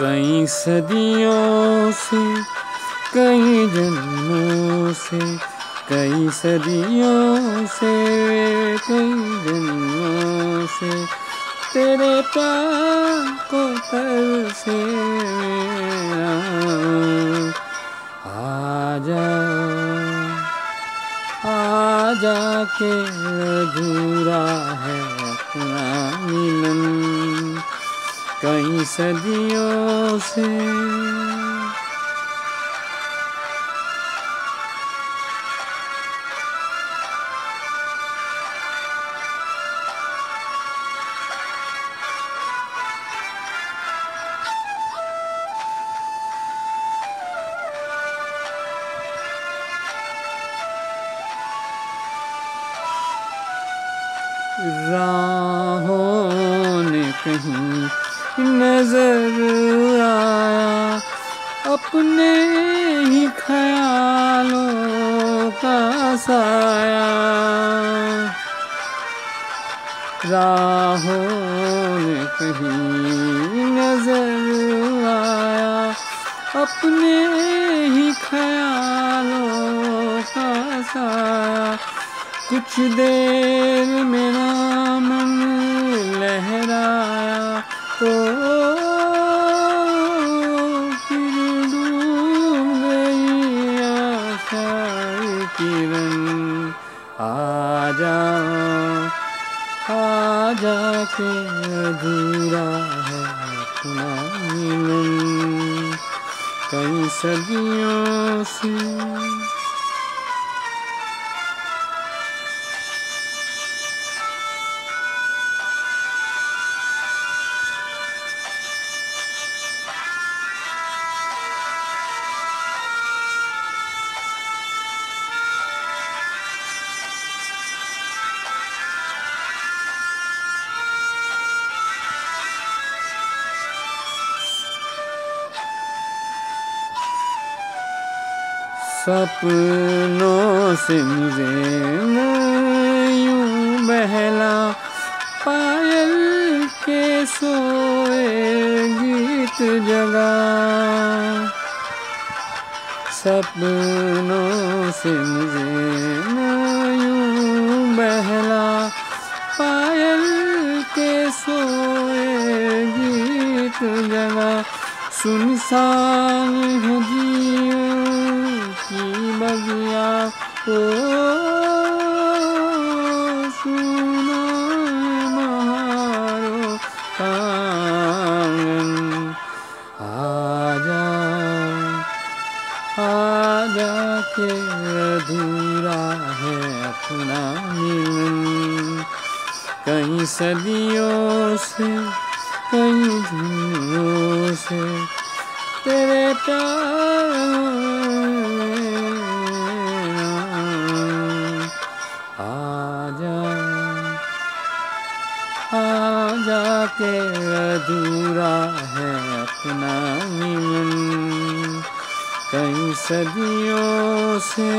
कई सदियों से, कई जन्मों से, कई सदियों से, कई जन्मों से, तेरे प्यार को तर से आजा आजा के अधूरा कई सदियों से। राहों ने कहीं नज़र आया। अपने ही ख्यालों का साया। राहों ने कहीं नज़र आया। अपने ही ख्यालों का साया। कुछ देर मेरा मन आजा आजा के अधूरा है अपना मिलन। कई सदियों से सपनों से मुझे यूँ बहला। पायल के सोए गीत जगा। सपनों से मुझे यूँ बहला। पायल के सोए गीत जगा। सुनसान है जीवन सुना महारो कांगन आजा आजा के सदियों से कई दिनों से तेरे प्यार आजा के अधूरा है अपना मिलन कई सदियों से